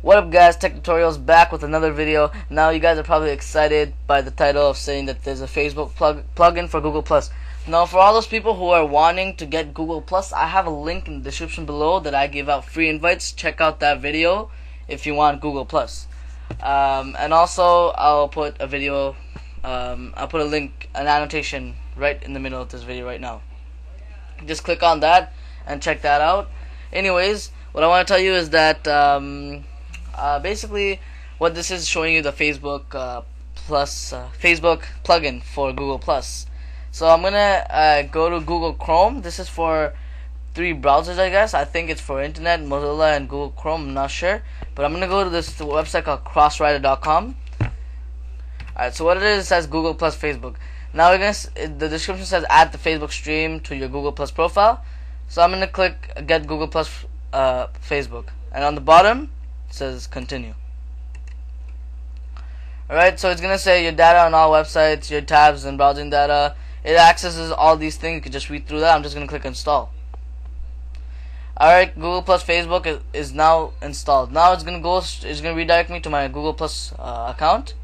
What up guys, Tech Tutorials back with another video. Now you guys are probably excited by the title of saying that there's a Facebook plug plugin for Google Plus. Now for all those people who are wanting to get Google Plus, I have a link in the description below that I give out free invites. Check out that video if you want Google Plus. Um, and also I'll put a video, um, I'll put a link, an annotation right in the middle of this video right now. Just click on that and check that out. Anyways, what I want to tell you is that um, uh, basically what this is showing you the Facebook uh, Plus uh, Facebook plugin for Google Plus. So I'm gonna uh, go to Google Chrome. This is for three browsers, I guess. I think it's for Internet, Mozilla, and Google Chrome. I'm not sure, but I'm gonna go to this website called Crossrider.com. Alright, so what it is, it says Google Plus Facebook. Now we're gonna the description says add the Facebook stream to your Google Plus profile. So I'm gonna click get Google Plus uh, Facebook, and on the bottom says continue. Alright, so it's gonna say your data on all websites, your tabs and browsing data. It accesses all these things. You can just read through that. I'm just gonna click install. Alright, Google Plus Facebook is, now installed. Now it's gonna go. It's gonna redirect me to my Google Plus uh, account.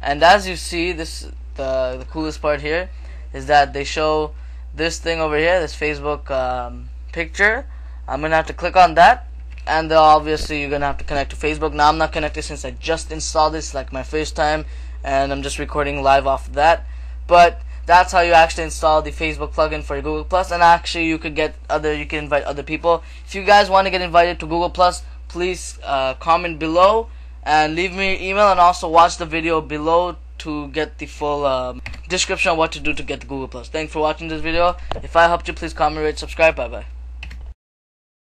And as you see, this the the coolest part here is that they show this thing over here, this Facebook um, picture. I'm gonna have to click on that and then obviously you're gonna have to connect to Facebook. Now I'm not connected since I just installed this, like my first time, and I'm just recording live off of that. But that's how you actually install the Facebook plugin for Google Plus, and actually you could get other, you can invite other people. If you guys want to get invited to Google Plus, please uh, comment below and leave me an email, and also watch the video below to get the full um, description of what to do to get the Google Plus. Thanks for watching this video. If I helped you, please comment, rate, subscribe. Bye bye.